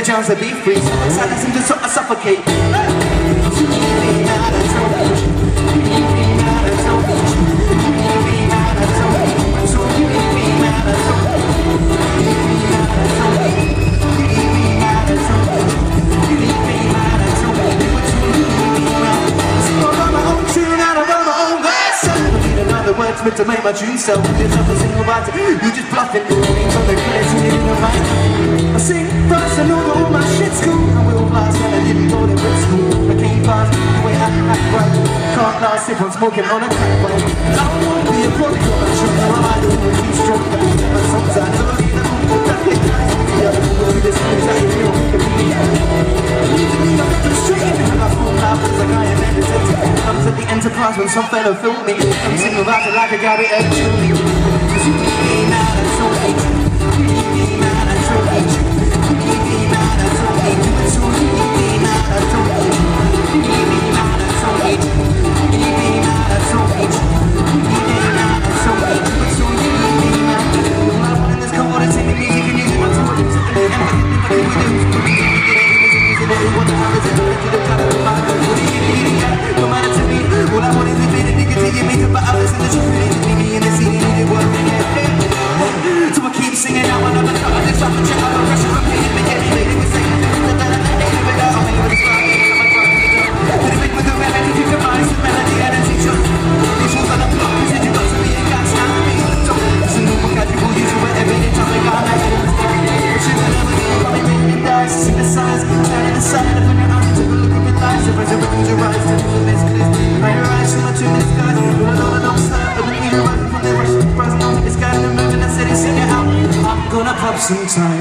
the chance to be free. Silence and just sort of suffocate. meant to make my tune sell There's nothing single it, you just Can't last if I'm smoking on a crack pipe I don't want to be a prodigal, I'm sure how am I doing? Keep strong, but songs I never leave them That big guys, yeah, we'll be the same as I feel Comes at the enterprise when some fella filmed me I'm sitting about it like a Edge Cause The hell is it? To the gonna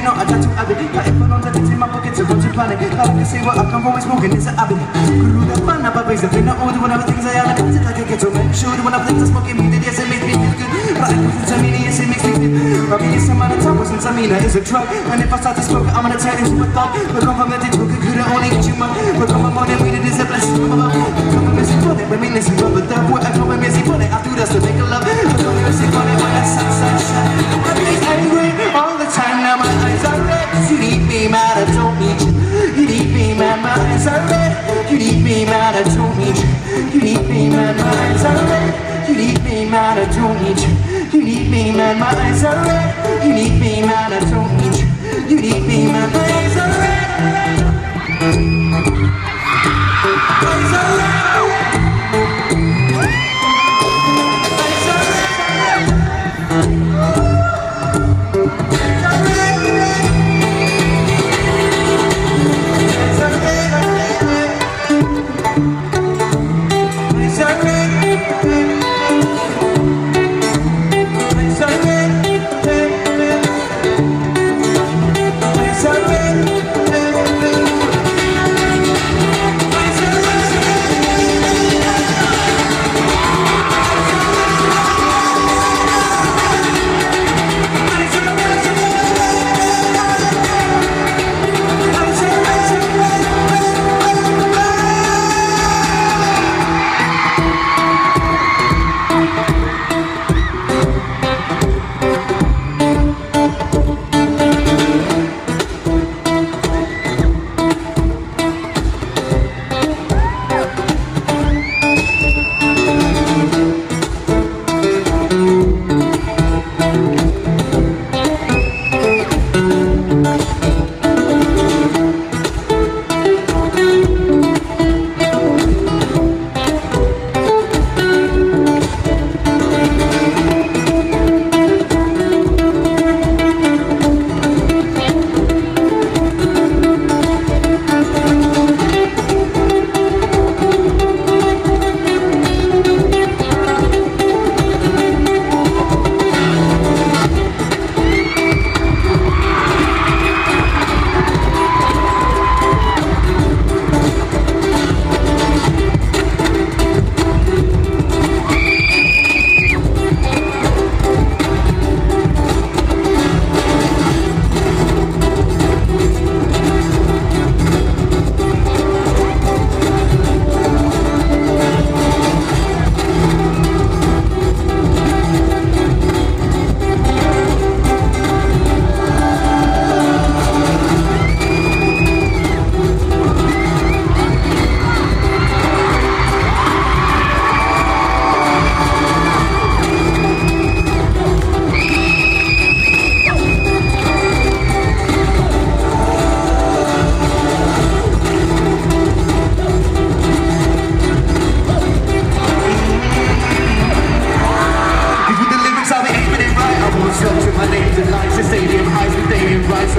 you know, I got to have it. Got it for long, in my pocket, so don't you panic. I can say, what I come from is smoking, it's a habit. Guru the fun, I'm a base, I've been older when I things I am It's like a ghetto man, sure, when I think to smoking weed Yes, it makes me feel good. But I can feel me, yes, it makes me feel But me, yes, I'm on the top, since I mean, is a drug And if I start to smoke, I'm gonna turn into a thug. But come from the joke, it couldn't only get you mug But come from morning, weed, it is a blessing Come messy for it, when me listen to the devil man, I don't need you. You need me, man, my eyes are red. You need me, man, I don't need you. You need me, man, my eyes are red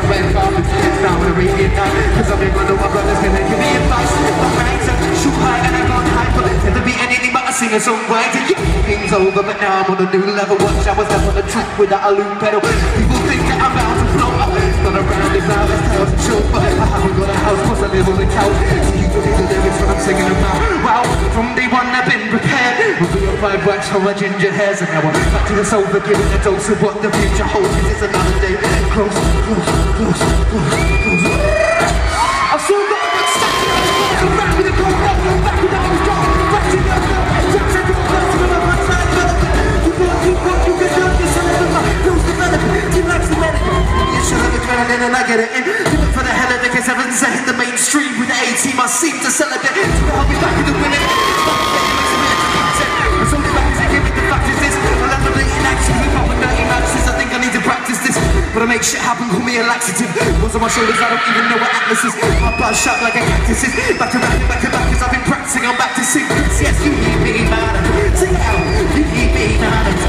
to rent off It's now an Arabian night Cause I'm in one of my brothers and they give me advice? If my brains up, shoot high and I gone high But intend to be anything but a singer-songwriter Yeah, things over but now I'm on a new level. Watch, I was up on the track without a loop pedal. People think that I'm out not around it now, that's how it's true But I haven't got a house, cause I live on the couch? So you can hear the lyrics when I'm singing them out Wow, from day one I've been prepared. With the five wax from my ginger hairs And now I'm back to the sofa Giving a dose of what the future holds. It's another day. Close, close, close, close, close melody You should have adrenaline And I get it in for the hell of it Cause ever since I hit the mainstream With the A-team I seem to celebrate To help me back with the winning It's only back to give me the fact is this I'll have a blatant action Hip hop with 90 matches I think I need to practice this But I make shit happen Call me a laxative What's on my shoulders I don't even know what Atlas is My buzz shot like a cactus is Back to back, back to back Cause I've been practicing. I'm back to sing Yes, you need me, man. Sing out. You need me, man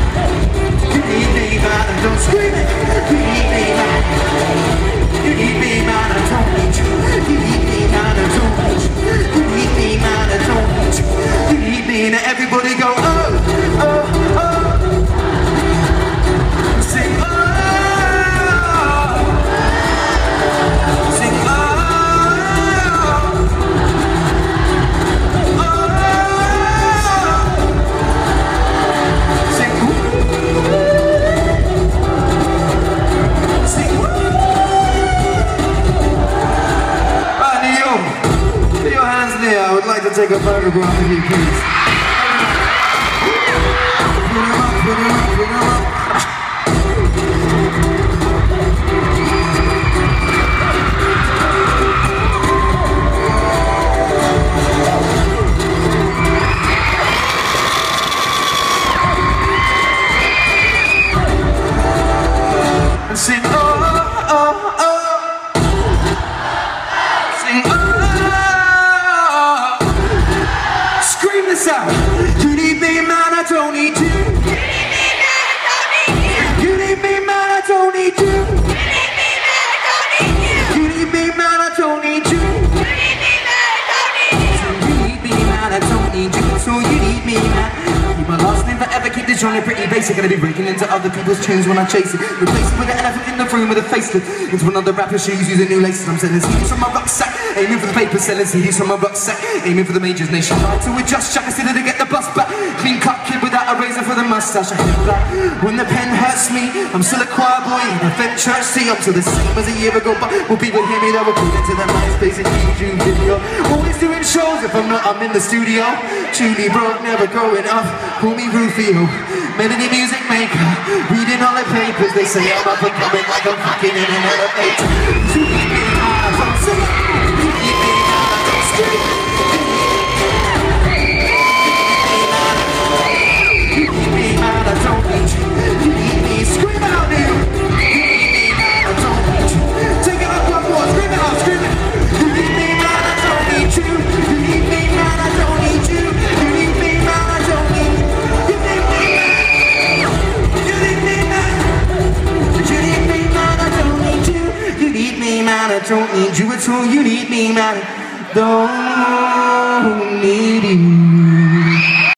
a photograph of you, please. Forever, keep pretty basic. Gonna be breaking into other people's tunes when I chase it. Replace it with an elephant in the room with a facelift. Into another rapper's shoes using new laces. I'm selling CDs from my rucksack. Aiming for the paper, selling CDs from my rucksack. Aiming for the majors nationwide to adjust. Jack, I still to get the bus back. Clean cut kid without a razor for the mustache. I. When the pen hurts me, I'm still a choir boy in a Fed church. See, I'm still the same as a year ago. But will people hear me? That will put into the MySpace and YouTube video. Always doing shows. If I'm not, I'm in the studio. Truly broke, never growing up. Call me Rufio. Melody music maker. Reading all the papers. They say I'm up and coming like I'm fucking in an elevator. Me, man, don't need.